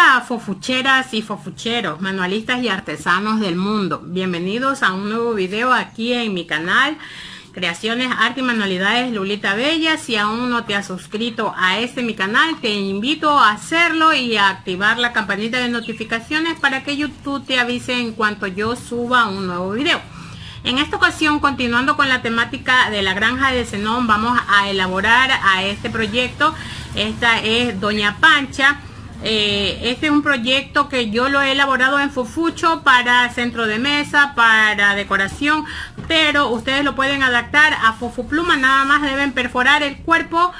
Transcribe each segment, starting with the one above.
Hola fofucheras y fofucheros, manualistas y artesanos del mundo. Bienvenidos a un nuevo video aquí en mi canal Creaciones, Arte y Manualidades Lulita Bella. Si aún no te has suscrito a este mi canal, te invito a hacerlo y a activar la campanita de notificaciones para que YouTube te avise en cuanto yo suba un nuevo video. En esta ocasión, continuando con la temática de la granja de Zenón, vamos a elaborar a este proyecto. Esta es Doña Pancha eh, este es un proyecto que yo lo he elaborado en Fufucho para centro de mesa, para decoración, pero ustedes lo pueden adaptar a Fufu Pluma, nada más deben perforar el cuerpo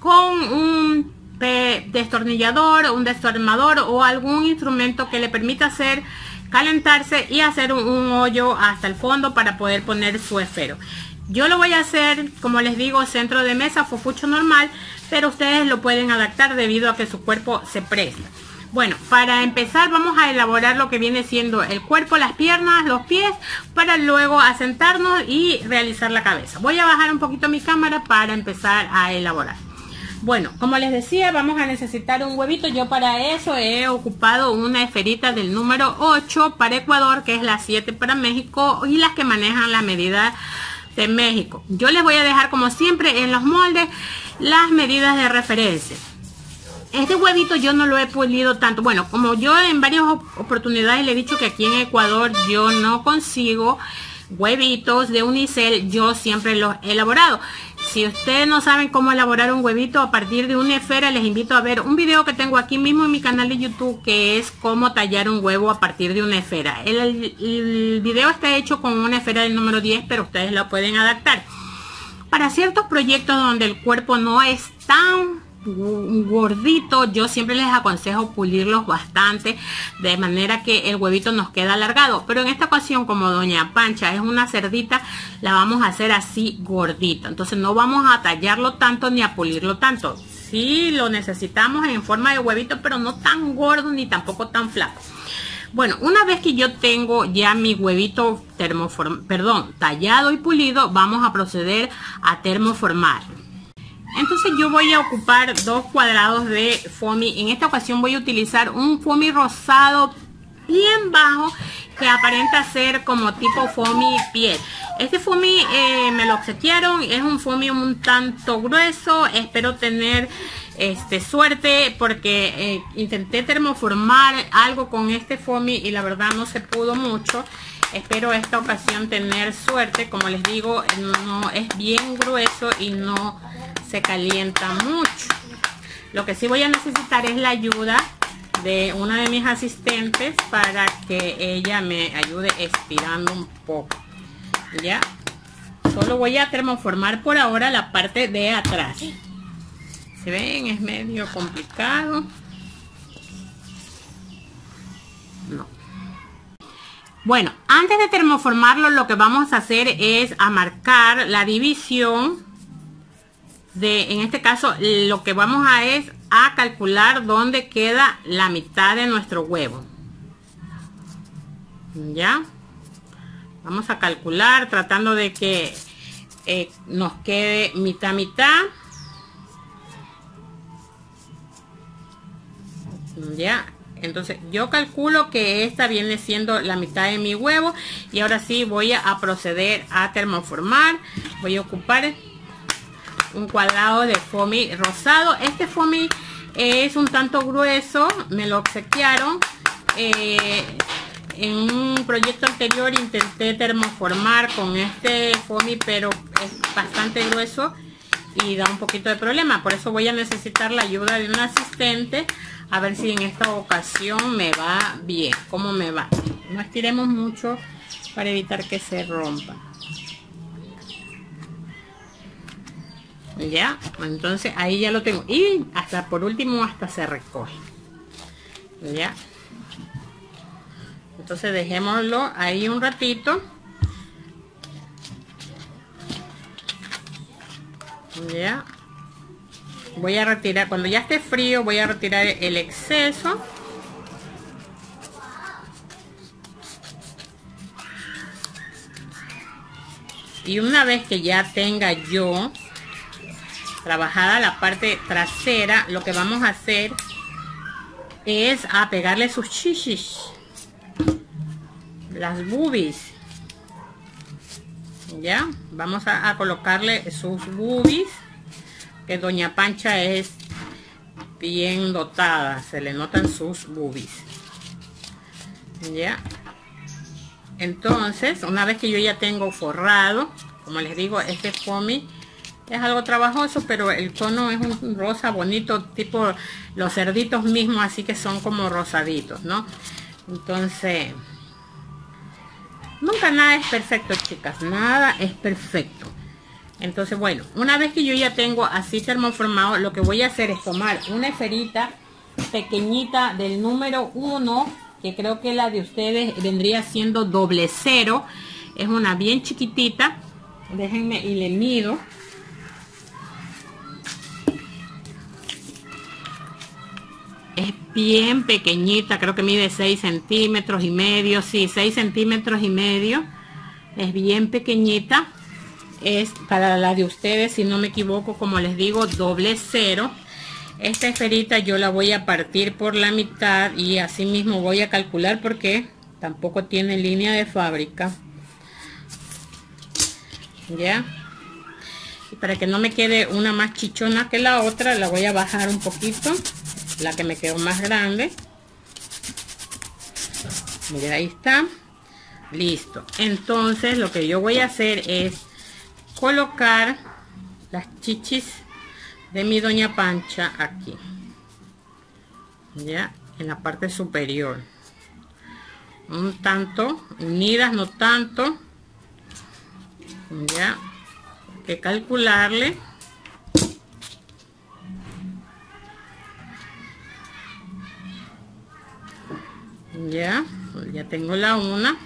con un destornillador, un desarmador o algún instrumento que le permita hacer calentarse y hacer un hoyo hasta el fondo para poder poner su esfero. Yo lo voy a hacer, como les digo, centro de mesa, fofucho normal, pero ustedes lo pueden adaptar debido a que su cuerpo se presta. Bueno, para empezar vamos a elaborar lo que viene siendo el cuerpo, las piernas, los pies, para luego asentarnos y realizar la cabeza. Voy a bajar un poquito mi cámara para empezar a elaborar. Bueno, como les decía, vamos a necesitar un huevito. Yo para eso he ocupado una esferita del número 8 para Ecuador, que es la 7 para México, y las que manejan la medida de México. Yo les voy a dejar como siempre en los moldes las medidas de referencia. Este huevito yo no lo he pulido tanto. Bueno, como yo en varias oportunidades le he dicho que aquí en Ecuador yo no consigo huevitos de unicel, yo siempre los he elaborado. Si ustedes no saben cómo elaborar un huevito a partir de una esfera, les invito a ver un video que tengo aquí mismo en mi canal de YouTube que es cómo tallar un huevo a partir de una esfera. El, video está hecho con una esfera del número 10, pero ustedes lo pueden adaptar. Para ciertos proyectos donde el cuerpo no es tan gordito, yo siempre les aconsejo pulirlos bastante de manera que el huevito nos queda alargado. Pero en esta ocasión, como Doña Pancha es una cerdita, la vamos a hacer así gordita. Entonces no vamos a tallarlo tanto ni a pulirlo tanto. Sí lo necesitamos en forma de huevito, pero no tan gordo ni tampoco tan flaco. Bueno, una vez que yo tengo ya mi huevito termoform perdón, tallado y pulido, vamos a proceder a termoformar. Entonces yo voy a ocupar dos cuadrados de foamy. En esta ocasión voy a utilizar un foamy rosado bien bajo que aparenta ser como tipo foamy piel. Este foamy eh, me lo obsequiaron, es un foamy un tanto grueso, espero tener este suerte porque eh, intenté termoformar algo con este foamy y la verdad no se pudo mucho. Espero esta ocasión tener suerte, como les digo, no es bien grueso y no se calienta mucho. Lo que sí voy a necesitar es la ayuda de una de mis asistentes para que ella me ayude estirando un poco. Ya. Solo voy a termoformar por ahora la parte de atrás. Se ven, es medio complicado. Bueno, antes de termoformarlo lo que vamos a hacer es a marcar la división de, en este caso, lo que vamos a es a calcular dónde queda la mitad de nuestro huevo. ¿Ya? Vamos a calcular tratando de que eh, nos quede mitad mitad. ¿Ya? Entonces yo calculo que esta viene siendo la mitad de mi huevo y ahora sí voy a proceder a termoformar. Voy a ocupar un cuadrado de foamy rosado. Este foamy es un tanto grueso, me lo obsequiaron. Eh, en un proyecto anterior intenté termoformar con este foamy, pero es bastante grueso y da un poquito de problema. Por eso voy a necesitar la ayuda de un asistente a ver si en esta ocasión me va bien. ¿Cómo me va? No estiremos mucho para evitar que se rompa. ya entonces ahí ya lo tengo y hasta por último hasta se recoge ya entonces dejémoslo ahí un ratito ya voy a retirar cuando ya esté frío voy a retirar el exceso. Y una vez que ya tenga yo trabajada la parte trasera, lo que vamos a hacer es a pegarle sus chichis las boobies. Ya vamos a, colocarle sus boobies que doña pancha es bien dotada se le notan sus boobies. Ya entonces una vez que yo ya tengo forrado como les digo este foamy es algo trabajoso pero el tono es un rosa bonito tipo los cerditos mismos así que son como rosaditos no entonces nunca nada es perfecto chicas nada es perfecto entonces bueno una vez que yo ya tengo así termoformado lo que voy a hacer es tomar una esferita pequeñita del número 1 que creo que la de ustedes vendría siendo doble cero. Es una bien chiquitita. Déjenme y le mido. Es bien pequeñita creo que mide 6 centímetros y medio. Sí 6 centímetros y medio. Es bien pequeñita es para la de ustedes si no me equivoco como les digo doble cero. Esta esferita yo la voy a partir por la mitad y así mismo voy a calcular porque tampoco tiene línea de fábrica. Ya y para que no me quede una más chichona que la otra la voy a bajar un poquito la que me quedó más grande. Mira ahí está. Listo. Entonces lo que yo voy a hacer es colocar las chichis de mi doña pancha aquí ya en la parte superior. Un tanto unidas no tanto ya que calcularle. Ya ya tengo la una.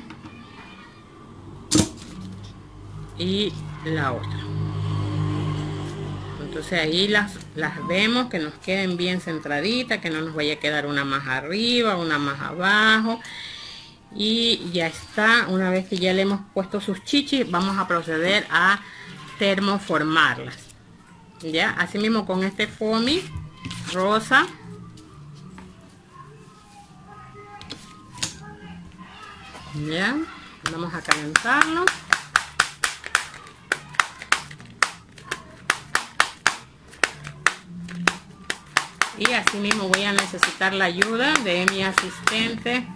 Y la otra. Entonces ahí las las vemos que nos queden bien centraditas que no nos vaya a quedar una más arriba una más abajo. Y ya está una vez que ya le hemos puesto sus chichis vamos a proceder a termoformarlas. Ya así mismo con este foamy rosa. Vamos a calentarlo y así mismo voy a necesitar la ayuda de mi asistente.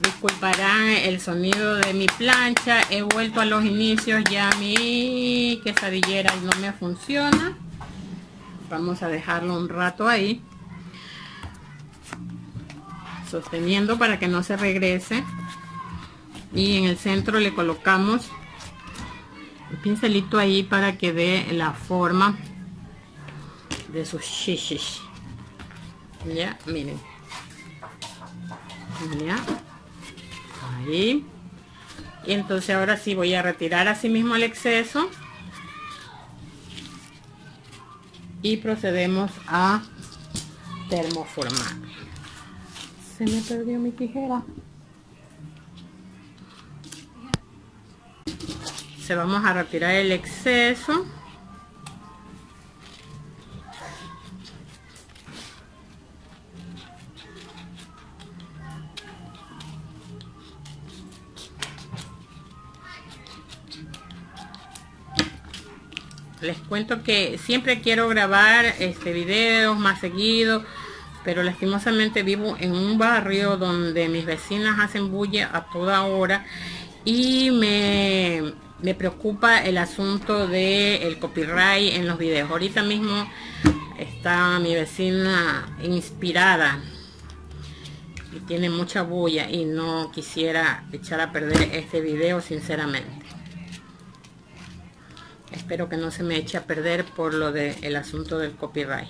Disculparán el sonido de mi plancha. He vuelto a los inicios ya mi quesadillera no me funciona. Vamos a dejarlo un rato ahí sosteniendo para que no se regrese. Y en el centro le colocamos el pincelito ahí para que dé la forma de sus shishis. Ya miren. Ya. Ahí. Y entonces ahora sí voy a retirar así mismo el exceso. Y procedemos a termoformar. Se me perdió mi tijera. Se vamos a retirar el exceso les cuento que siempre quiero grabar este videos más seguidos pero lastimosamente vivo en un barrio donde mis vecinas hacen bulla a toda hora y me, me preocupa el asunto del el copyright en los videos. Ahorita mismo está mi vecina inspirada y tiene mucha bulla y no quisiera echar a perder este video sinceramente espero que no se me eche a perder por lo del asunto del copyright.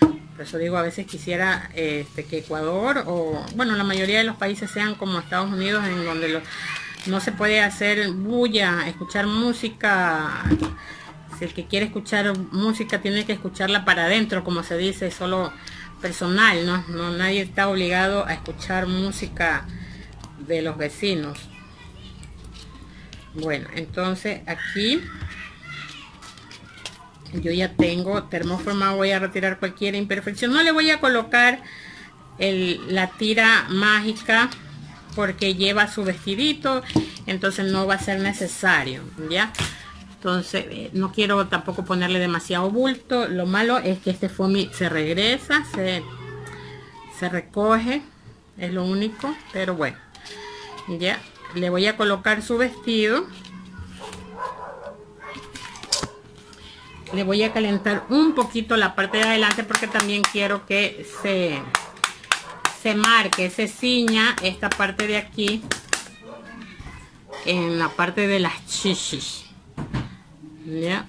Por eso digo a veces quisiera este, que Ecuador o bueno la mayoría de los países sean como Estados Unidos en donde no se puede hacer bulla escuchar música. Si el que quiere escuchar música tiene que escucharla para adentro como se dice solo personal no, no nadie está obligado a escuchar música de los vecinos bueno entonces aquí yo ya tengo termoformado voy a retirar cualquier imperfección. No le voy a colocar la tira mágica porque lleva su vestidito entonces no va a ser necesario ya entonces eh, no quiero tampoco ponerle demasiado bulto. Lo malo es que este foamy se regresa se, se recoge es lo único pero bueno ya le voy a colocar su vestido. Le voy a calentar un poquito la parte de adelante porque también quiero que se se marque, se ciña esta parte de aquí en la parte de las chichis. Ya.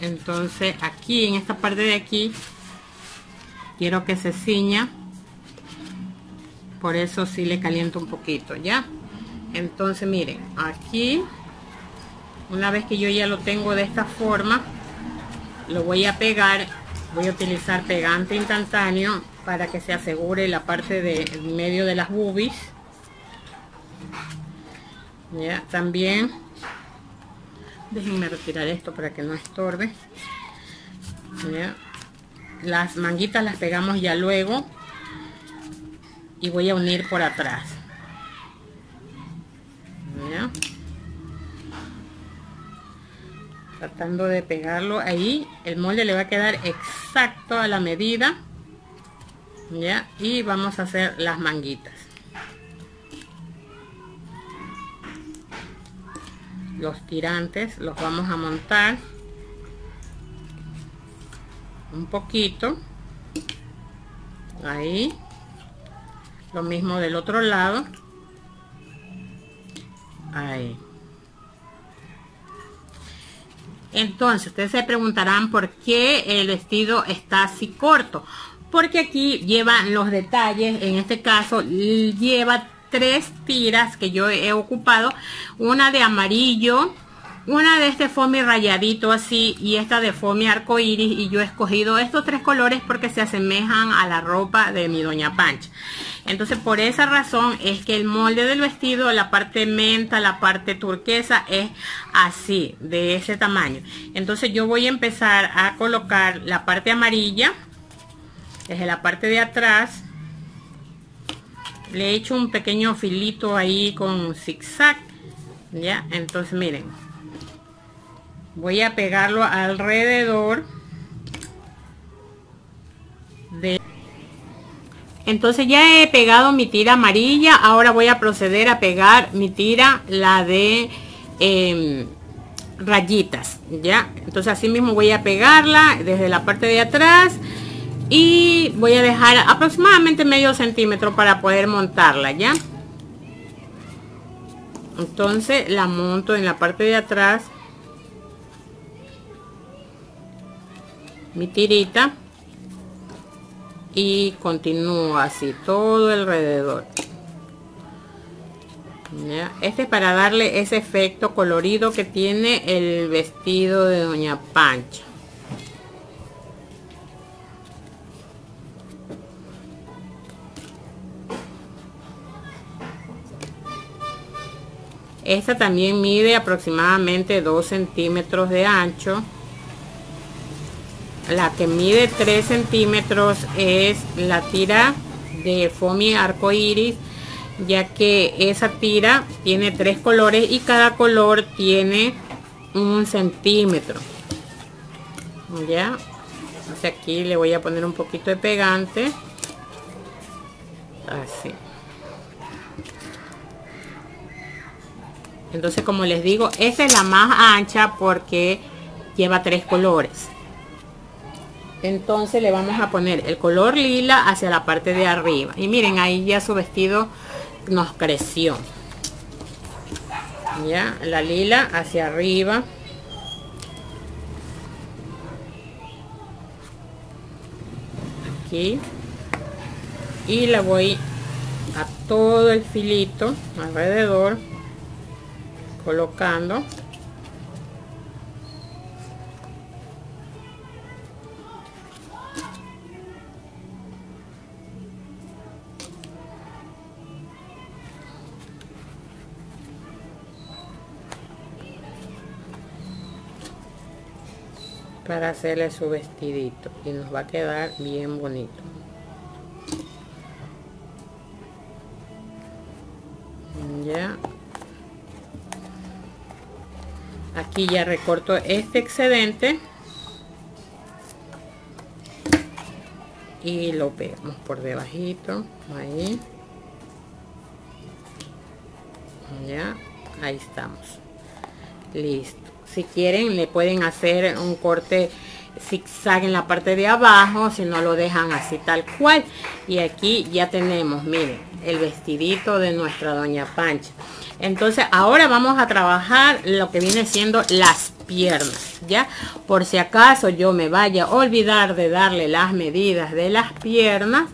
Entonces aquí en esta parte de aquí quiero que se ciña por eso sí le caliento un poquito ya entonces miren aquí una vez que yo ya lo tengo de esta forma lo voy a pegar voy a utilizar pegante instantáneo para que se asegure la parte de medio de las boobies. Ya también déjenme retirar esto para que no estorbe. Las manguitas las pegamos ya luego y voy a unir por atrás. Tratando de pegarlo ahí. El molde le va a quedar exacto a la medida. Ya y vamos a hacer las manguitas. Los tirantes los vamos a montar un poquito. Ahí lo mismo del otro lado. Ahí. Entonces ustedes se preguntarán por qué el vestido está así corto. Porque aquí lleva los detalles, en este caso lleva tres tiras que yo he ocupado, una de amarillo, una de este foamy rayadito así y esta de foamy arcoiris y yo he escogido estos tres colores porque se asemejan a la ropa de mi doña Pancha. Entonces por esa razón es que el molde del vestido, la parte menta, la parte turquesa es así, de ese tamaño. Entonces yo voy a empezar a colocar la parte amarilla desde la parte de atrás le he hecho un pequeño filito ahí con zigzag ya entonces miren voy a pegarlo alrededor de entonces ya he pegado mi tira amarilla ahora voy a proceder a pegar mi tira la de em, rayitas ya entonces así mismo voy a pegarla desde la parte de atrás y voy a dejar aproximadamente medio centímetro para poder montarla ya entonces la monto en la parte de atrás mi tirita y continúo así todo alrededor este es para darle ese efecto colorido que tiene el vestido de doña pancha Esta también mide aproximadamente 2 centímetros de ancho. La que mide 3 centímetros es la tira de foamy iris ya que esa tira tiene tres colores y cada color tiene un centímetro. Ya, entonces aquí le voy a poner un poquito de pegante. Así. entonces como les digo esta es la más ancha porque lleva tres colores entonces le vamos a poner el color lila hacia la parte de arriba. Y miren ahí ya su vestido nos creció. Ya la lila hacia arriba. Aquí. Y la voy a todo el filito alrededor colocando hacerle su vestidito y nos va a quedar bien bonito. Ya. Aquí ya recorto este excedente y lo pegamos por debajito ahí. Ya ahí estamos. Listo. Si quieren le pueden hacer un corte zigzag en la parte de abajo si no lo dejan así tal cual. Y aquí ya tenemos miren el vestidito de nuestra doña pancha. Entonces ahora vamos a trabajar lo que viene siendo las piernas ya por si acaso yo me vaya a olvidar de darle las medidas de las piernas.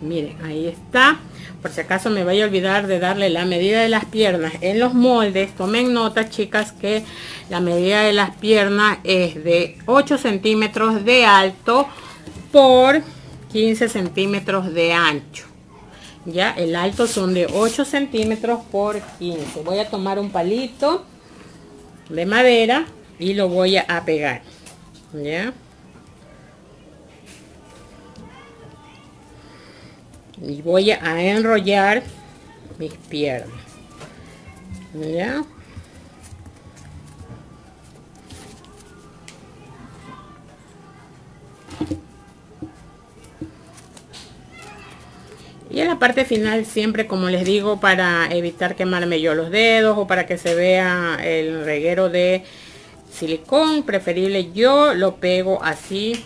Miren ahí está por si acaso me vaya a olvidar de darle la medida de las piernas en los moldes. Tomen nota chicas que la medida de las piernas es de 8 centímetros de alto por 15 centímetros de ancho. Ya el alto son de 8 centímetros por 15 voy a tomar un palito de madera y lo voy a pegar. Ya y voy a enrollar mis piernas. Ya y en la parte final siempre como les digo para evitar quemarme yo los dedos o para que se vea el reguero de silicón preferible yo lo pego así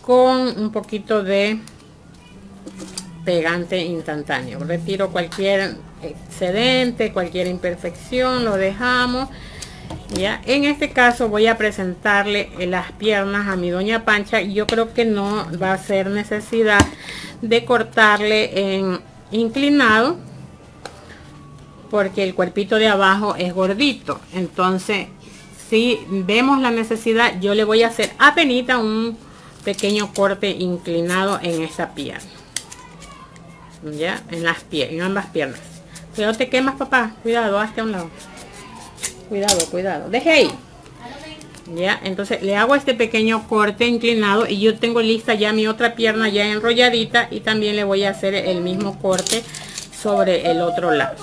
con un poquito de pegante instantáneo. Retiro cualquier excedente cualquier imperfección lo dejamos ya en este caso voy a presentarle las piernas a mi doña pancha. Y yo creo que no va a ser necesidad de cortarle en inclinado porque el cuerpito de abajo es gordito. Entonces si vemos la necesidad yo le voy a hacer apenas un pequeño corte inclinado en esa pierna ya en las piernas en ambas piernas. Cuidado te quemas papá. Cuidado hasta un lado. Cuidado cuidado. Deje ahí. Ya entonces le hago este pequeño corte inclinado y yo tengo lista ya mi otra pierna ya enrolladita y también le voy a hacer el mismo corte sobre el otro lado.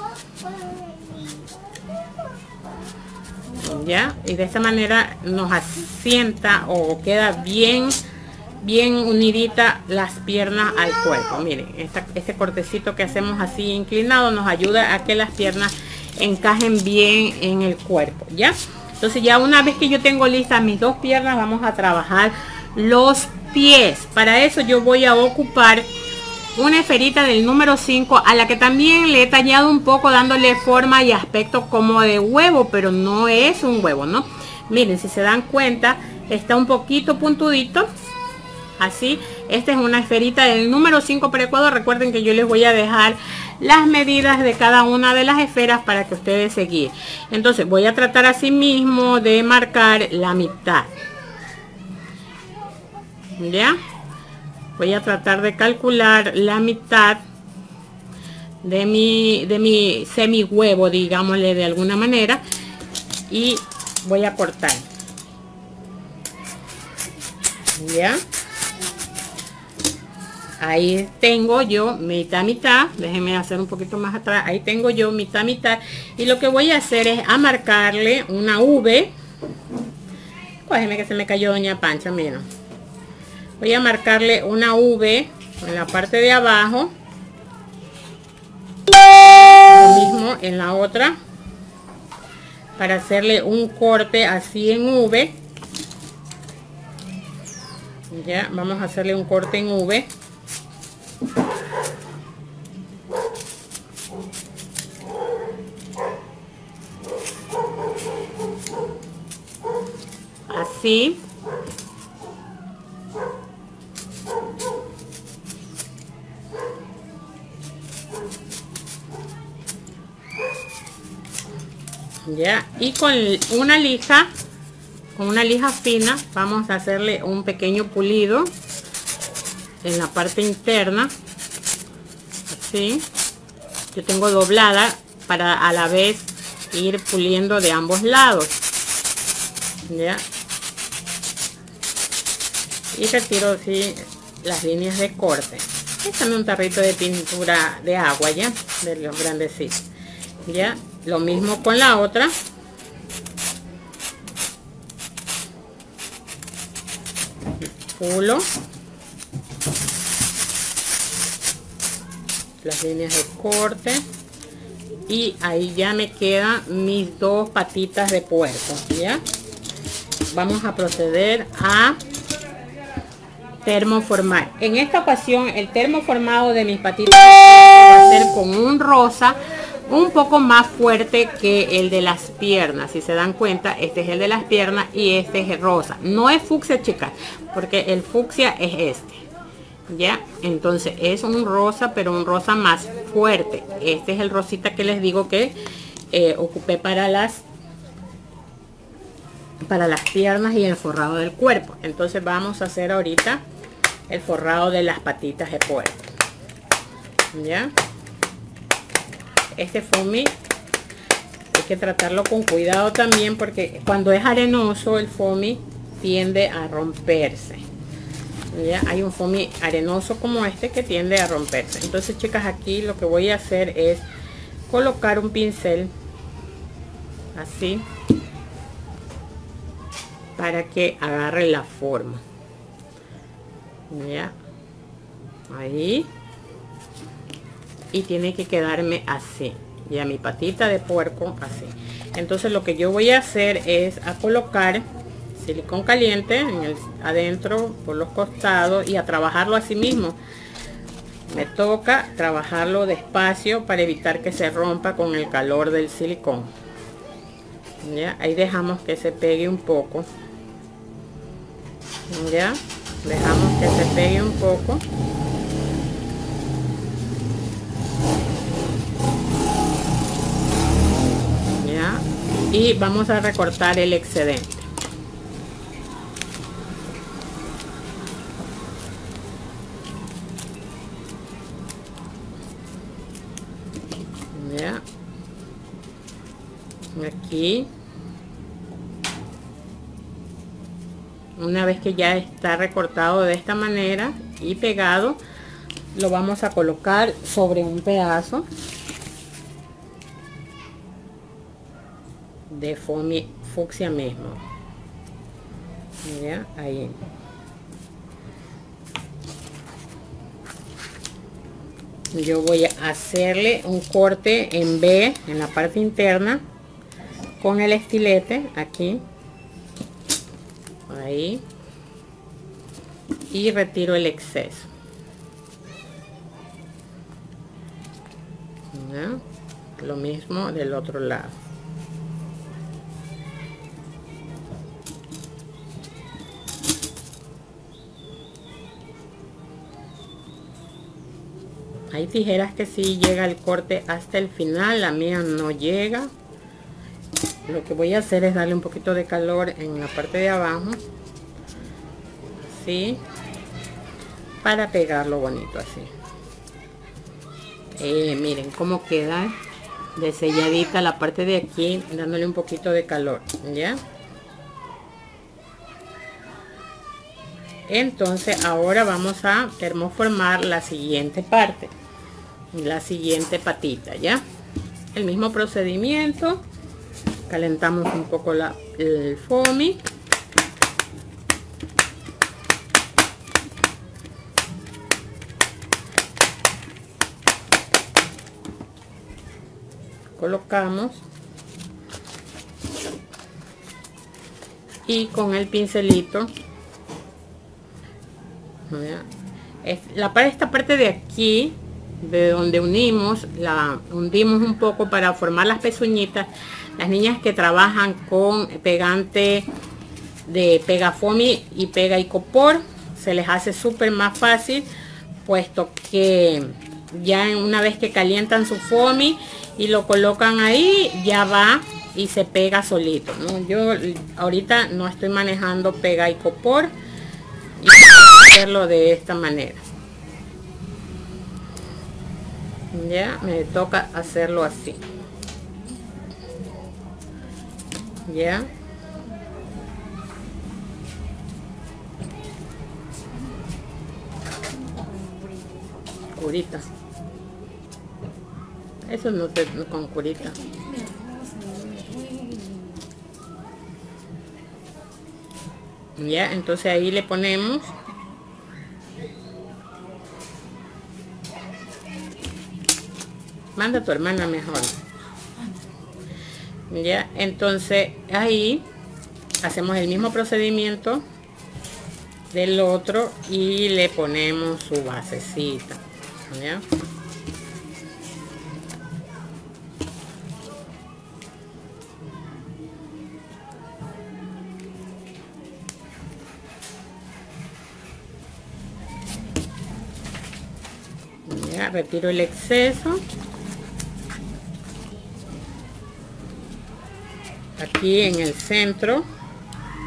Ya y de esta manera nos asienta o queda bien bien unidita las piernas al cuerpo. Miren este cortecito que hacemos así inclinado nos ayuda a que las piernas encajen bien en el cuerpo ya entonces ya una vez que yo tengo listas mis dos piernas vamos a trabajar los pies. Para eso yo voy a ocupar una esferita del número 5 a la que también le he tallado un poco dándole forma y aspecto como de huevo pero no es un huevo no miren si se dan cuenta está un poquito puntudito así esta es una esferita del número 5 Ecuador. Recuerden que yo les voy a dejar las medidas de cada una de las esferas para que ustedes se guíen. Entonces voy a tratar así mismo de marcar la mitad. Ya voy a tratar de calcular la mitad de mi de mi semi huevo digámosle de alguna manera y voy a cortar. Ya ahí tengo yo mitad mitad. Déjenme hacer un poquito más atrás. Ahí tengo yo mitad mitad. Y lo que voy a hacer es a marcarle una V. Cógeme que se me cayó doña Pancha mira. Voy a marcarle una V en la parte de abajo. Lo mismo en la otra. Para hacerle un corte así en V. Ya vamos a hacerle un corte en V así. Ya y con una lija con una lija fina vamos a hacerle un pequeño pulido en la parte interna así. Yo tengo doblada para a la vez ir puliendo de ambos lados. Ya y retiro así las líneas de corte. Echando un tarrito de pintura de agua ya de los grandecitos ya lo mismo con la otra. Pulo. Las líneas de corte. Y ahí ya me quedan mis dos patitas de puerco ya vamos a proceder a termoformar. En esta ocasión el termoformado de mis patitas va a ser con un rosa un poco más fuerte que el de las piernas. Si se dan cuenta este es el de las piernas y este es el rosa. No es fucsia chicas porque el fucsia es este. Ya entonces es un rosa pero un rosa más fuerte. Este es el rosita que les digo que eh, ocupé para las para las piernas y el forrado del cuerpo. Entonces vamos a hacer ahorita el forrado de las patitas de puerco ya este foamy hay que tratarlo con cuidado también porque cuando es arenoso el foamy tiende a romperse. Ya hay un foamy arenoso como este que tiende a romperse. Entonces chicas aquí lo que voy a hacer es colocar un pincel así para que agarre la forma ya ahí. Y tiene que quedarme así. Ya mi patita de puerco así. Entonces lo que yo voy a hacer es a colocar silicón caliente en el adentro por los costados y a trabajarlo así mismo. Me toca trabajarlo despacio para evitar que se rompa con el calor del silicón. Ya ahí dejamos que se pegue un poco. Ya dejamos que se pegue un poco. Ya. Y vamos a recortar el excedente. Aquí una vez que ya está recortado de esta manera y pegado lo vamos a colocar sobre un pedazo de fucsia mismo. Ya ahí. Yo voy a hacerle un corte en B en la parte interna con el estilete aquí ahí. Y retiro el exceso. Lo mismo del otro lado. Hay tijeras que si llega el corte hasta el final la mía no llega lo que voy a hacer es darle un poquito de calor en la parte de abajo así para pegarlo bonito así. Eh, miren cómo queda de selladita la parte de aquí dándole un poquito de calor ya entonces ahora vamos a termoformar la siguiente parte la siguiente patita ya el mismo procedimiento calentamos un poco la, el foamy. Colocamos. Y con el pincelito la esta parte de aquí de donde unimos la hundimos un poco para formar las pezuñitas las niñas que trabajan con pegante de pegafomi y pega y copor se les hace súper más fácil puesto que ya una vez que calientan su foamy y lo colocan ahí ya va y se pega solito yo ahorita no estoy manejando pega y copor y hacerlo de esta manera. Ya me toca hacerlo así ¿Ya? Curita. Eso no se con curita. Ya, entonces ahí le ponemos manda a tu hermana mejor ya entonces ahí hacemos el mismo procedimiento del otro y le ponemos su basecita ¿ya? retiro el exceso aquí en el centro.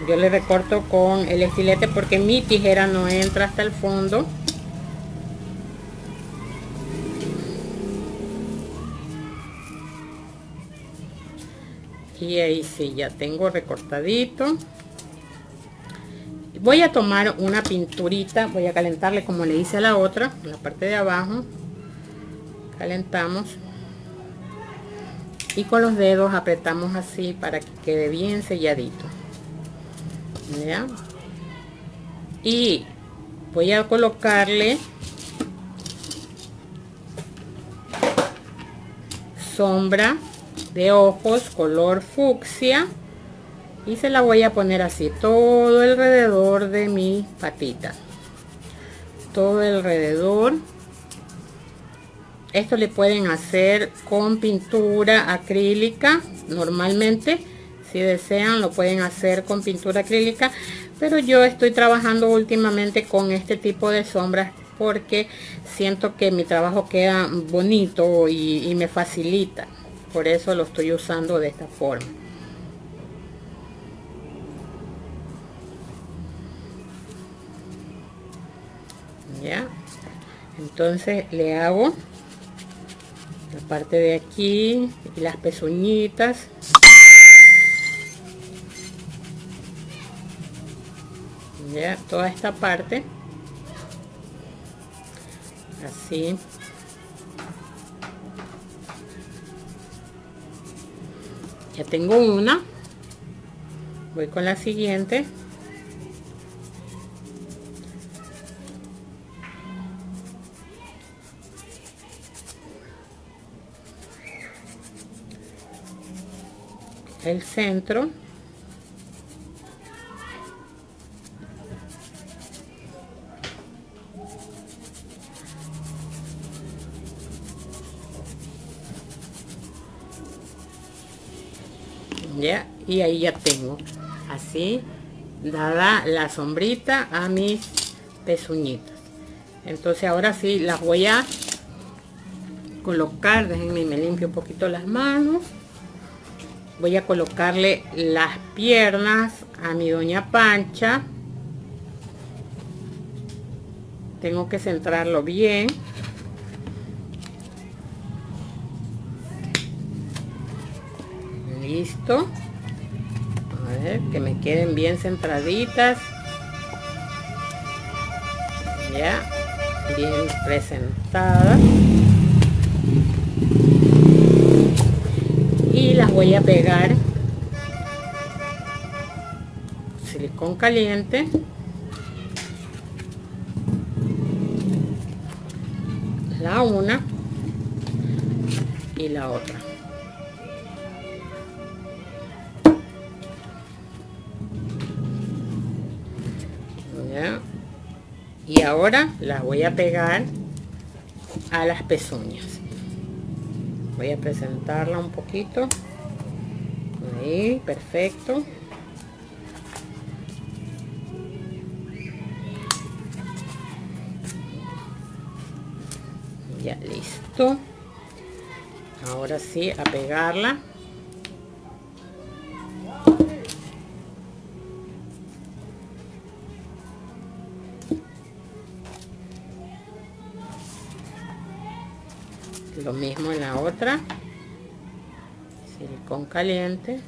Yo le recorto con el estilete porque mi tijera no entra hasta el fondo. Y ahí sí ya tengo recortadito. Voy a tomar una pinturita voy a calentarle como le hice a la otra la parte de abajo. Calentamos y con los dedos apretamos así para que quede bien selladito ¿Ya? y voy a colocarle sombra de ojos color fucsia y se la voy a poner así todo alrededor de mi patita todo alrededor esto le pueden hacer con pintura acrílica normalmente. Si desean lo pueden hacer con pintura acrílica. Pero yo estoy trabajando últimamente con este tipo de sombras porque siento que mi trabajo queda bonito y, me facilita. Por eso lo estoy usando de esta forma. Ya entonces le hago la parte de aquí y las pezuñitas. Ya toda esta parte. Así. Ya tengo una. Voy con la siguiente el centro. Ya y ahí ya tengo así dada la sombrita a mis pezuñitas. Entonces ahora sí las voy a colocar déjenme me limpio un poquito las manos voy a colocarle las piernas a mi doña pancha. Tengo que centrarlo bien. Listo. A ver que me queden bien centraditas. Ya bien presentadas y las voy a pegar silicón caliente. La una y la otra. ¿Ya? y ahora las voy a pegar a las pezuñas. Voy a presentarla un poquito perfecto. Ya listo. Ahora sí a pegarla caliente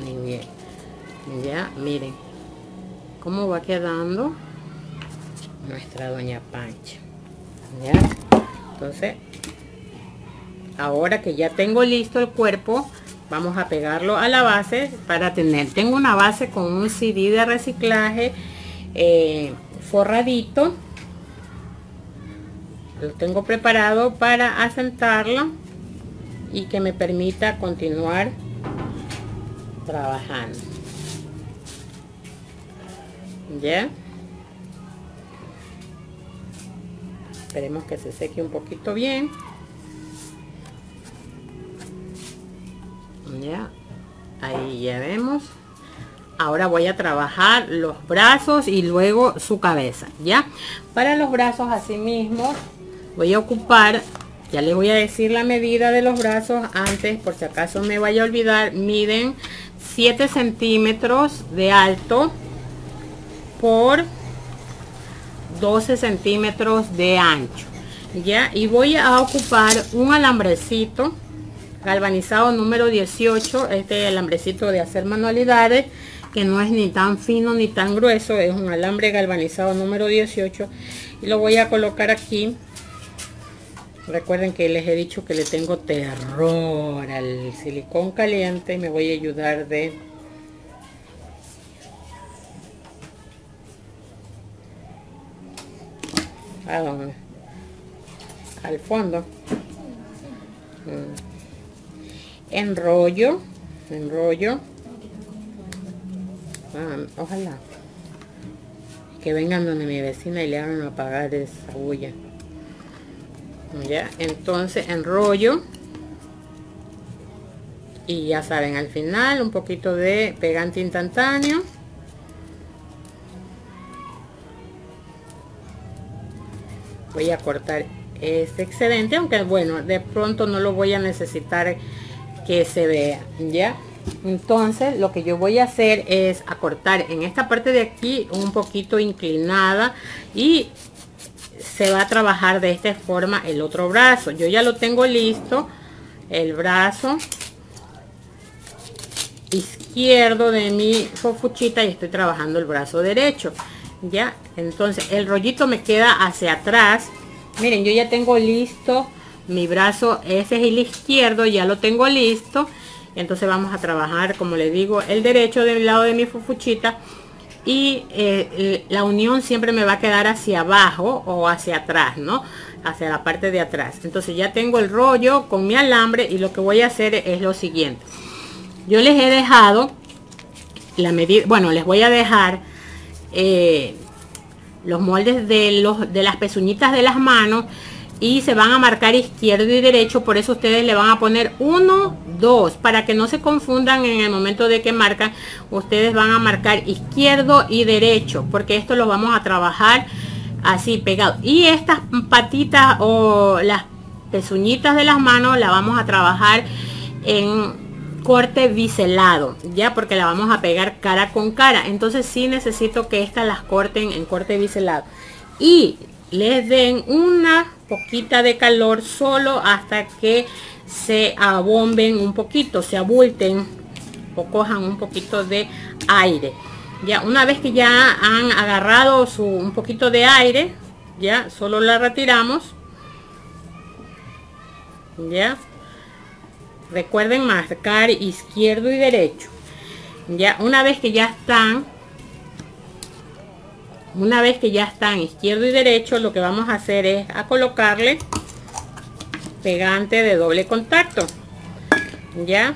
muy bien ya miren cómo va quedando nuestra doña Pancha. ¿Ya? Entonces, ahora que ya tengo listo el cuerpo, vamos a pegarlo a la base para tener. Tengo una base con un CD de reciclaje eh, forradito. Lo tengo preparado para asentarlo y que me permita continuar trabajando. ¿Ya? Esperemos que se seque un poquito bien. Ya. Ahí ya vemos. Ahora voy a trabajar los brazos y luego su cabeza, ¿ya? Para los brazos así mismo voy a ocupar, ya les voy a decir la medida de los brazos antes, por si acaso me vaya a olvidar, miden 7 centímetros de alto por 12 centímetros de ancho ya y voy a ocupar un alambrecito galvanizado número 18 este alambrecito de hacer manualidades que no es ni tan fino ni tan grueso es un alambre galvanizado número 18 y lo voy a colocar aquí recuerden que les he dicho que le tengo terror al silicón caliente y me voy a ayudar de ¿A dónde? Al fondo. Mm. Enrollo. Enrollo. Ah, ojalá. Que vengan donde mi vecina y le hagan apagar esa bulla. Ya, entonces enrollo. Y ya saben, al final un poquito de pegante instantáneo. voy a cortar este excedente aunque bueno de pronto no lo voy a necesitar que se vea ya entonces lo que yo voy a hacer es acortar en esta parte de aquí un poquito inclinada y se va a trabajar de esta forma el otro brazo. Yo ya lo tengo listo el brazo izquierdo de mi fofuchita y estoy trabajando el brazo derecho. Ya entonces el rollito me queda hacia atrás. Miren yo ya tengo listo mi brazo ese es el izquierdo ya lo tengo listo. Entonces vamos a trabajar como le digo el derecho del lado de mi fufuchita y eh, la unión siempre me va a quedar hacia abajo o hacia atrás no hacia la parte de atrás. Entonces ya tengo el rollo con mi alambre y lo que voy a hacer es lo siguiente. Yo les he dejado la medida bueno les voy a dejar eh, los moldes de, los, de las pezuñitas de las manos y se van a marcar izquierdo y derecho por eso ustedes le van a poner uno dos para que no se confundan en el momento de que marcan ustedes van a marcar izquierdo y derecho porque esto lo vamos a trabajar así pegado y estas patitas o las pezuñitas de las manos la vamos a trabajar en corte biselado, ya porque la vamos a pegar cara con cara. Entonces sí necesito que estas las corten en corte biselado. Y les den una poquita de calor solo hasta que se abomben un poquito, se abulten o cojan un poquito de aire. Ya una vez que ya han agarrado su, un poquito de aire, ya solo la retiramos. Ya recuerden marcar izquierdo y derecho ya una vez que ya están una vez que ya están izquierdo y derecho lo que vamos a hacer es a colocarle pegante de doble contacto. Ya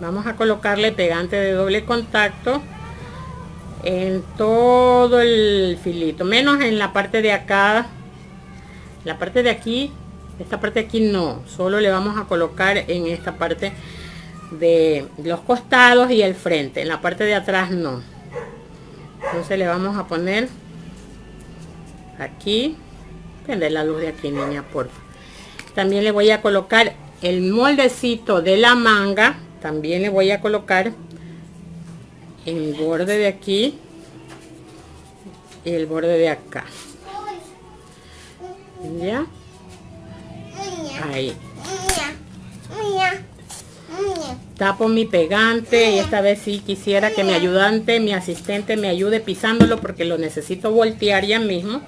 vamos a colocarle pegante de doble contacto en todo el filito menos en la parte de acá. La parte de aquí esta parte aquí no. Solo le vamos a colocar en esta parte de los costados y el frente. En la parte de atrás no entonces le vamos a poner aquí prende la luz de aquí niña por también le voy a colocar el moldecito de la manga también le voy a colocar en el borde de aquí y el borde de acá. Ya Ahí. Tapo mi pegante y esta vez sí quisiera que mi ayudante, mi asistente me ayude pisándolo porque lo necesito voltear ya mismo.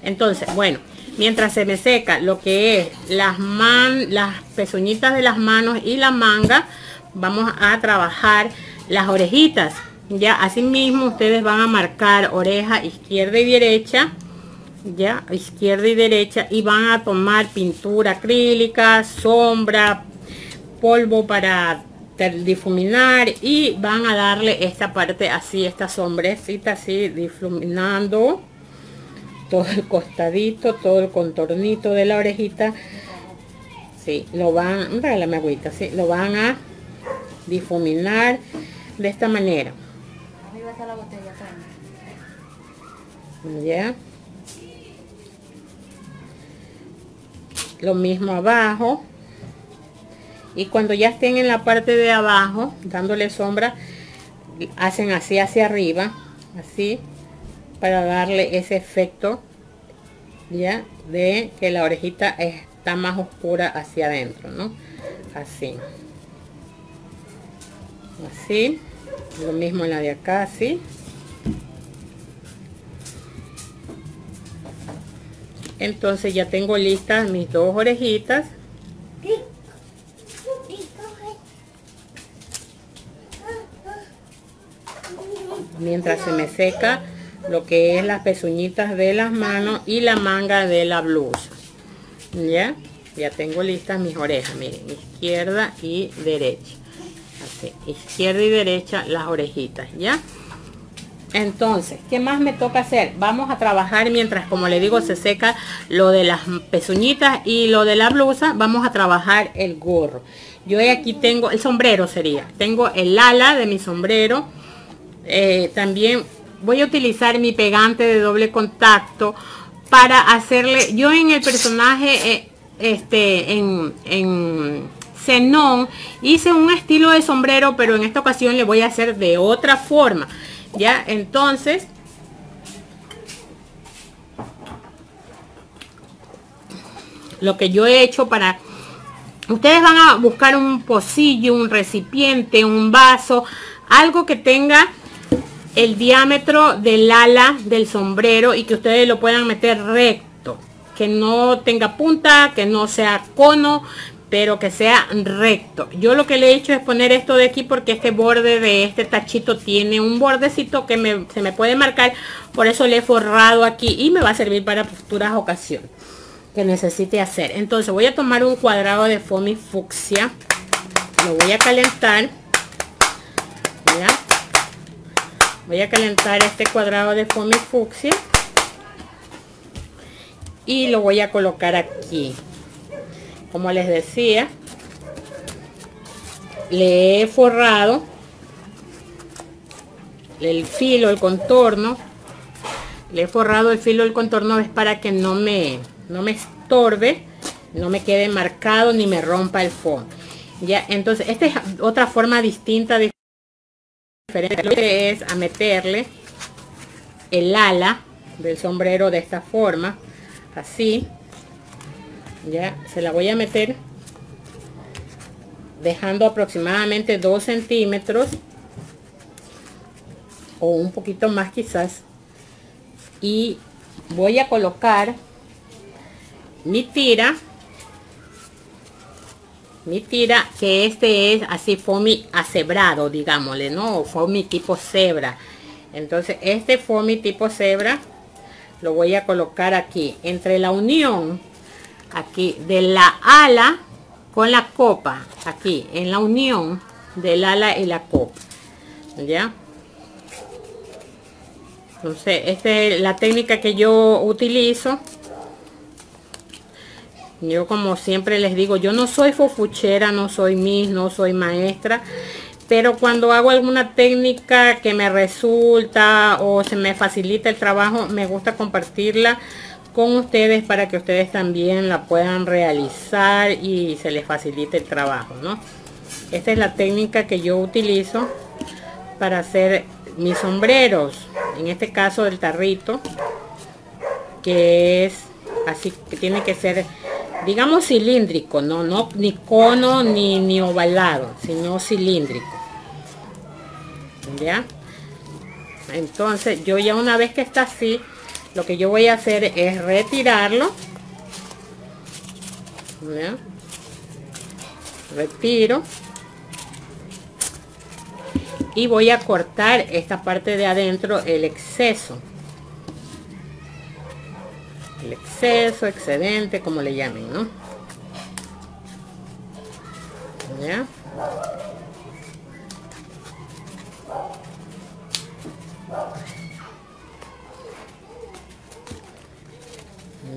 Entonces, bueno, mientras se me seca lo que es las, man, las pezuñitas de las manos y la manga, vamos a trabajar las orejitas. Ya, así mismo ustedes van a marcar oreja izquierda y derecha ya izquierda y derecha y van a tomar pintura acrílica sombra polvo para difuminar y van a darle esta parte así esta sombrecita así difuminando todo el costadito todo el contornito de la orejita. Sí lo van regálame agüita sí lo van a difuminar de esta manera. Ya. Lo mismo abajo y cuando ya estén en la parte de abajo dándole sombra hacen así hacia arriba así para darle ese efecto ya de que la orejita está más oscura hacia adentro no así. Así lo mismo en la de acá así. Entonces ya tengo listas mis dos orejitas mientras se me seca lo que es las pezuñitas de las manos y la manga de la blusa ya ya tengo listas mis orejas miren izquierda y derecha así izquierda y derecha las orejitas ya entonces, ¿qué más me toca hacer? Vamos a trabajar mientras, como le digo, se seca lo de las pezuñitas y lo de la blusa. Vamos a trabajar el gorro. Yo aquí tengo, el sombrero sería. Tengo el ala de mi sombrero. Eh, también voy a utilizar mi pegante de doble contacto para hacerle, yo en el personaje, eh, este, en, en Zenón, hice un estilo de sombrero, pero en esta ocasión le voy a hacer de otra forma ya entonces lo que yo he hecho para ustedes van a buscar un pocillo un recipiente un vaso algo que tenga el diámetro del ala del sombrero y que ustedes lo puedan meter recto que no tenga punta que no sea cono pero que sea recto. Yo lo que le he hecho es poner esto de aquí porque este borde de este tachito tiene un bordecito que se me puede marcar. Por eso le he forrado aquí y me va a servir para futuras ocasiones que necesite hacer. Entonces voy a tomar un cuadrado de foamy fucsia. Lo voy a calentar. Voy a calentar este cuadrado de foamy fucsia. Y lo voy a colocar aquí. Como les decía le he forrado el filo el contorno. Le he forrado el filo el contorno es para que no me no me estorbe no me quede marcado ni me rompa el fondo ya entonces esta es otra forma distinta de diferente es a meterle el ala del sombrero de esta forma así ya se la voy a meter dejando aproximadamente 2 centímetros o un poquito más quizás y voy a colocar mi tira mi tira que este es así foamy acebrado digámosle no foamy tipo cebra. Entonces este foamy tipo cebra lo voy a colocar aquí entre la unión aquí de la ala con la copa aquí en la unión del ala y la copa ya entonces esta es la técnica que yo utilizo yo como siempre les digo yo no soy fofuchera no soy mis no soy maestra pero cuando hago alguna técnica que me resulta o se me facilita el trabajo me gusta compartirla con ustedes para que ustedes también la puedan realizar y se les facilite el trabajo ¿no? esta es la técnica que yo utilizo para hacer mis sombreros en este caso el tarrito que es así que tiene que ser digamos cilíndrico, no, no ni cono ni, ni ovalado, sino cilíndrico. ¿Ya? Entonces yo ya una vez que está así, lo que yo voy a hacer es retirarlo. ¿Ya? Retiro. Y voy a cortar esta parte de adentro, el exceso el exceso, excedente, como le llamen, ¿no? ¿Ya?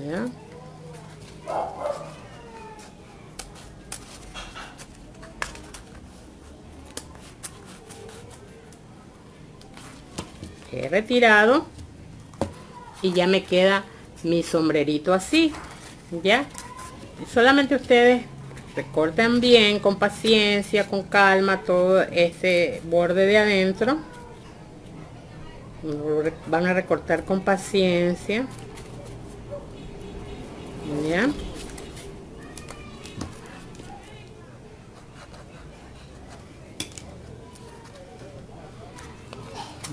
¿Ya? He retirado y ya me queda mi sombrerito así ya solamente ustedes recorten bien con paciencia con calma todo ese borde de adentro. Van a recortar con paciencia ya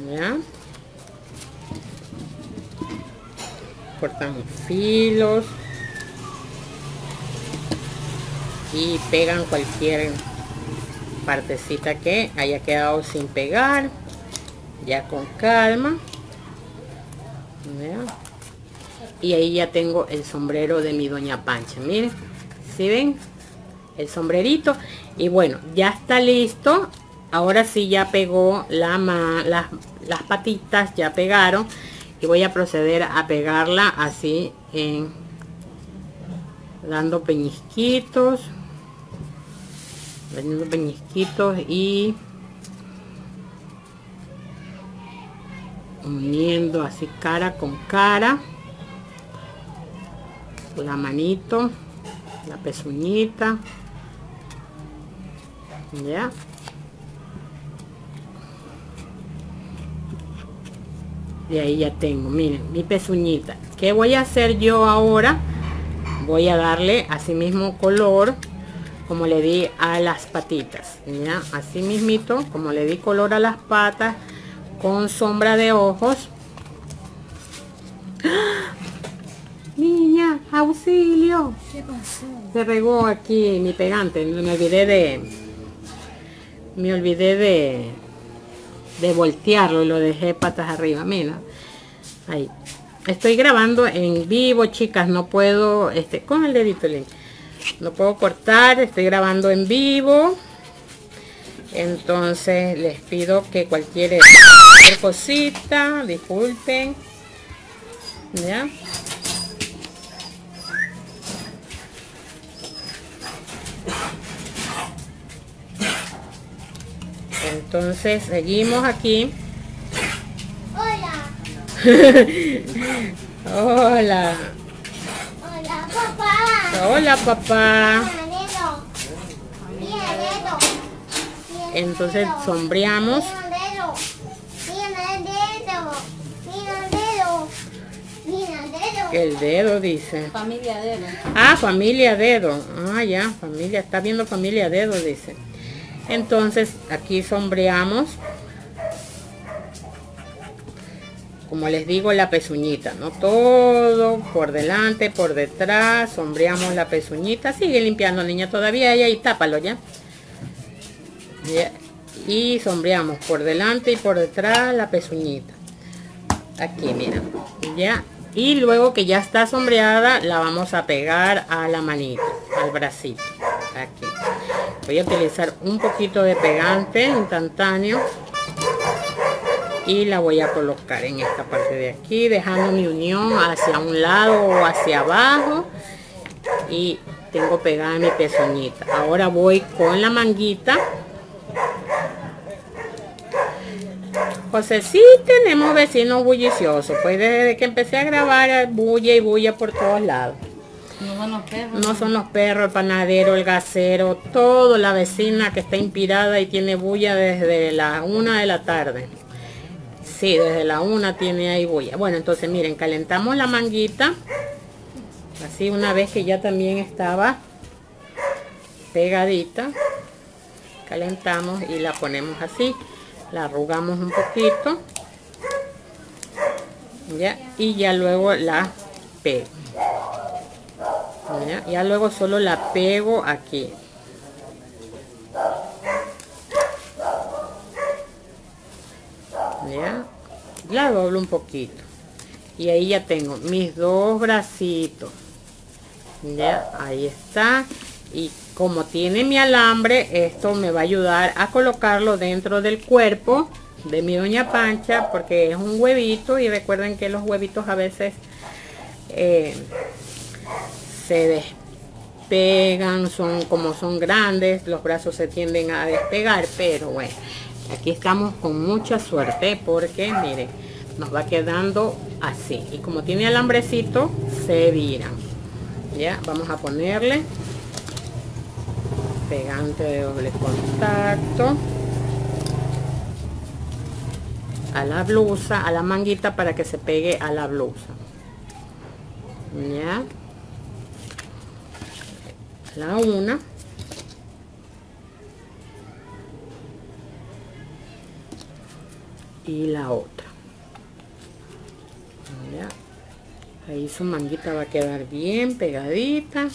ya cortan filos y pegan cualquier partecita que haya quedado sin pegar ya con calma y ahí ya tengo el sombrero de mi doña pancha miren si ven el sombrerito y bueno ya está listo ahora sí ya pegó la las, las patitas ya pegaron y voy a proceder a pegarla así en dando peñisquitos dando peñisquitos y uniendo así cara con cara. La manito la pezuñita. Ya de ahí ya tengo miren mi pezuñita. ¿qué voy a hacer yo ahora? voy a darle así mismo color como le di a las patitas ya así mismito como le di color a las patas con sombra de ojos. ¡Ah! niña auxilio. Se regó aquí mi pegante. Me olvidé de me olvidé de de voltearlo y lo dejé patas arriba. Mira ahí. Estoy grabando en vivo chicas. No puedo este con el dedito no puedo cortar estoy grabando en vivo. Entonces les pido que cualquier, cualquier cosita disculpen. Ya entonces seguimos aquí. Hola. Hola hola papá. Hola papá. Mira dedo. Mira dedo. entonces sombreamos. Mira dedo. Mira dedo. Mira dedo. El dedo dice. Familia dedo. ah familia dedo. Ah ya familia. Está viendo familia dedo dice. Entonces aquí sombreamos como les digo la pezuñita no todo por delante por detrás sombreamos la pezuñita sigue limpiando niña todavía y ahí tápalo ya y sombreamos por delante y por detrás la pezuñita. Aquí mira ya. Y luego que ya está sombreada la vamos a pegar a la manita al bracito. Aquí. Voy a utilizar un poquito de pegante instantáneo y la voy a colocar en esta parte de aquí dejando mi unión hacia un lado o hacia abajo y tengo pegada mi pezuñita ahora voy con la manguita José, sí tenemos vecinos bulliciosos, pues desde que empecé a grabar bulla y bulla por todos lados. No son los perros. No son los perros, el panadero, el gasero, todo la vecina que está inspirada y tiene bulla desde la una de la tarde. Sí, desde la una tiene ahí bulla. Bueno, entonces miren, calentamos la manguita. así una vez que ya también estaba pegadita calentamos y la ponemos así la arrugamos un poquito ya y ya luego la pego ya, ya luego solo la pego aquí ya doblo un poquito. Y ahí ya tengo mis dos bracitos. Ya ahí está. Y como tiene mi alambre esto me va a ayudar a colocarlo dentro del cuerpo de mi doña pancha porque es un huevito y recuerden que los huevitos a veces eh, se despegan son como son grandes los brazos se tienden a despegar pero bueno aquí estamos con mucha suerte porque mire nos va quedando así. Y como tiene alambrecito se viran ya vamos a ponerle pegante de doble contacto a la blusa a la manguita para que se pegue a la blusa. Ya. La una. Y la otra ahí su manguita va a quedar bien pegadita